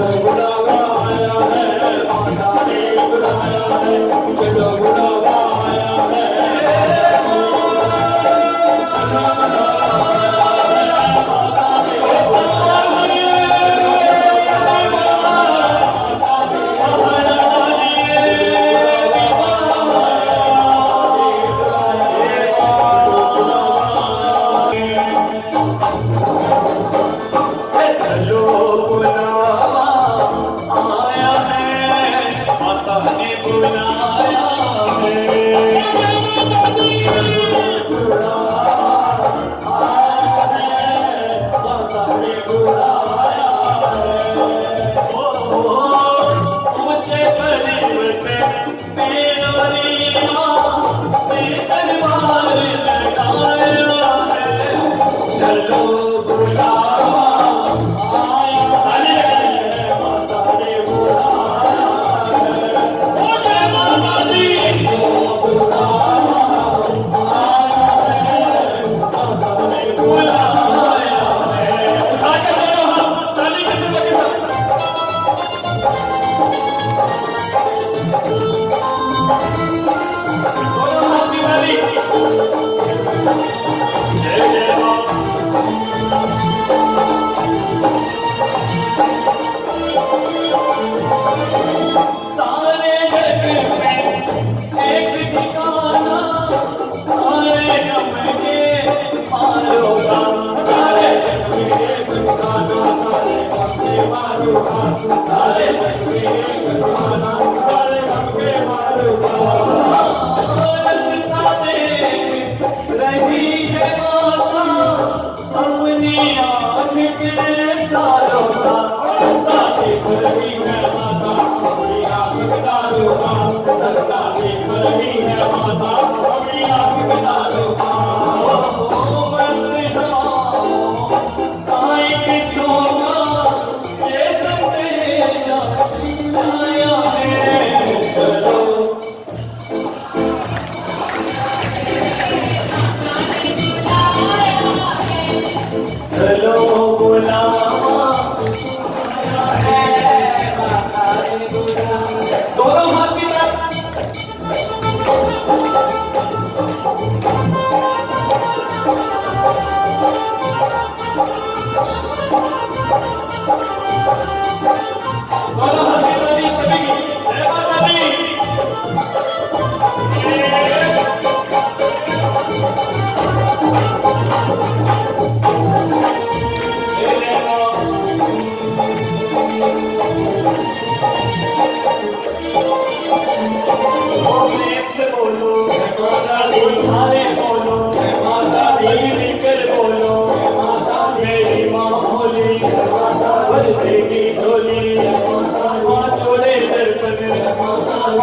ninguno Thank you.